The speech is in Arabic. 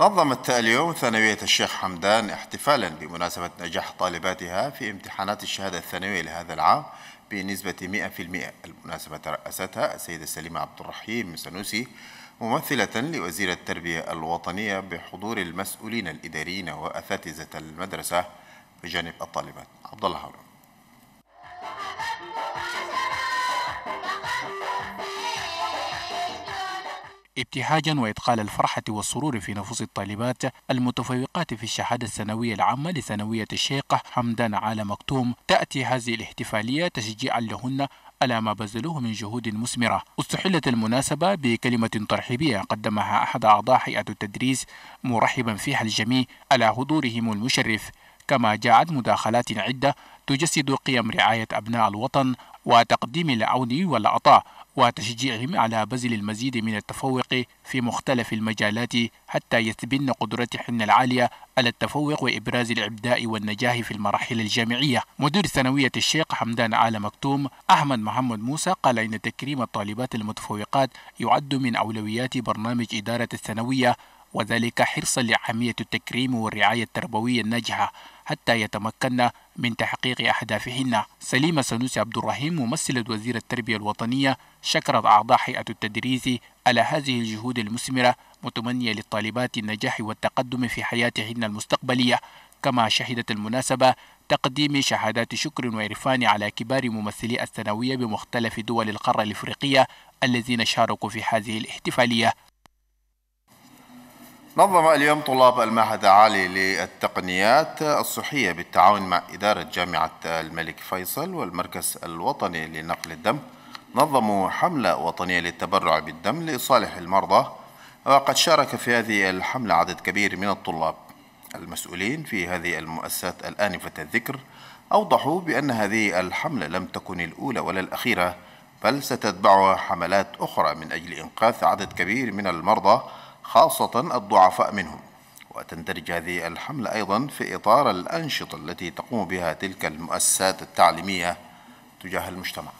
نظمت اليوم ثانوية الشيخ حمدان احتفالا بمناسبة نجاح طالباتها في امتحانات الشهادة الثانوية لهذا العام بنسبة 100% المناسبة رأستها السيدة سليمة عبد الرحيم سنوسي ممثلة لوزير التربية الوطنية بحضور المسؤولين الإداريين وأساتذة المدرسة بجانب الطالبات. عبد الله هارون. ابتهاجا وإدخال الفرحة والسرور في نفوس الطالبات المتفوقات في الشهادة الثانوية العامة لثانوية الشيخ حمدان عالم مكتوم. تأتي هذه الاحتفالية تشجيعا لهن على ما بذلوه من جهود مثمرة استحلت المناسبة بكلمة ترحيبية قدمها أحد أعضاء هيئة التدريس مرحبا فيها الجميع على حضورهم المشرف. كما جاءت مداخلات عدة تجسد قيم رعاية أبناء الوطن وتقديم العون والعطاء. وتشجيعهم على بذل المزيد من التفوق في مختلف المجالات حتى يثبن قدرتهن العالية على التفوق وإبراز الإبداع والنجاح في المراحل الجامعية. مدير ثانوية الشيخ حمدان آل مكتوم أحمد محمد موسى قال إن تكريم الطالبات المتفوقات يعد من أولويات برنامج إدارة الثانوية وذلك حرصا لعامية التكريم والرعاية التربوية الناجحة حتى يتمكن من تحقيق أهدافهن. سليمة سنوسي عبد الرحيم ممثلة وزير التربية الوطنية شكرت أعضاء هيئة التدريس على هذه الجهود المثمرة متمنية للطالبات النجاح والتقدم في حياتهن المستقبلية. كما شهدت المناسبة تقديم شهادات شكر وعرفان على كبار ممثلي الثانوية بمختلف دول القارة الإفريقية الذين شاركوا في هذه الاحتفالية. نظم اليوم طلاب المعهد العالي للتقنيات الصحية بالتعاون مع إدارة جامعة الملك فيصل والمركز الوطني لنقل الدم. نظموا حملة وطنية للتبرع بالدم لصالح المرضى وقد شارك في هذه الحملة عدد كبير من الطلاب المسؤولين في هذه المؤسسات الآنفة الذكر. أوضحوا بأن هذه الحملة لم تكن الأولى ولا الأخيرة بل ستتبعها حملات أخرى من أجل إنقاذ عدد كبير من المرضى خاصة الضعفاء منهم. وتندرج هذه الحملة أيضا في إطار الأنشطة التي تقوم بها تلك المؤسسات التعليمية تجاه المجتمع.